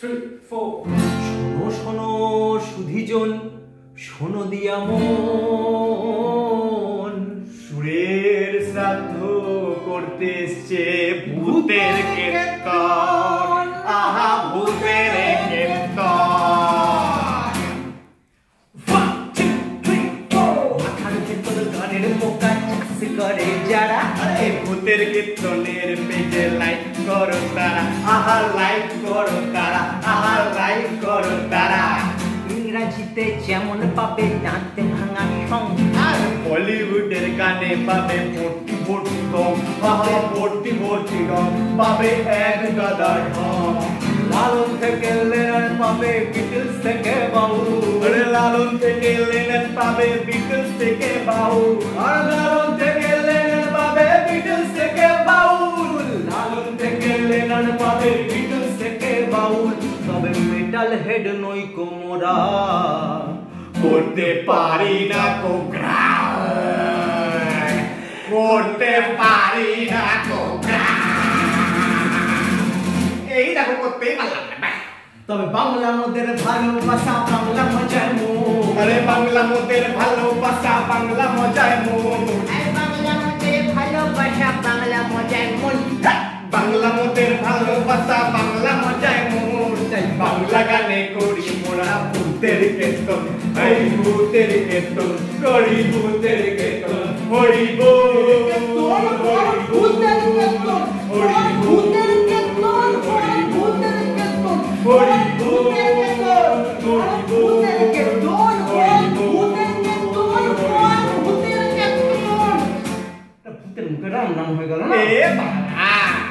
শোনো শোনো সুধিজন শোনো দিয়া মন। সুরের শ্রাদ্ধ করতে এসছে ভূতের আহা, ভূতের করে যারা। ভূতের কীর্তনের পেজে লাইক করো তারা। আহা লাইক করো তারা। ইংরাজিতে যেমন পাবে দাঁতে ভাঙা সং আর বলিউডের গানে পাবে ভর্তি ভর্তি গম আহা ভর্তি ভর্তি গম পাবে এক গাদা ঢং লালন থেকে লেনার পাবে বিটলস থেকে বাবু আরে লালন থেকে লেনেন পাবে বিটলস থেকে বাউল আর লালন থেকে লেনেন পাবে বিটলস থেকে বাউল লালন থেকে লেনার পাবে বিটলস থেকে বাউল তবে মেটাল হেড নই কোমরা করতে পারি না কোগ্রাম করতে পারি না কোগ্রাম এই দেখো করতেই পারলাম না। তবে বাংলা মোদের ভালোবাসা বাংলা মজার মন আরে বাংলা মোদের ভালোবাসা বাংলা মজায় মন বাংলা মোদের ভালোবাসা বাংলা মজার মন বাংলা মোদের ভালোবাসা বাংলা তেরে কেতন হরিবো তেরে কেতন করিবো তেরে কেতন হরিবো হরিবো তেরে কেতন হরিবো তেরে কেতন হরিবো তেরে কেতন হরিবো তেরে কেতন হরিবো তেরে কেতন হরিবো তেরে কেতন হরিবো তেরে কেতন ভূতের মুখে রাম নাম হয়ে গেল না এ বাবা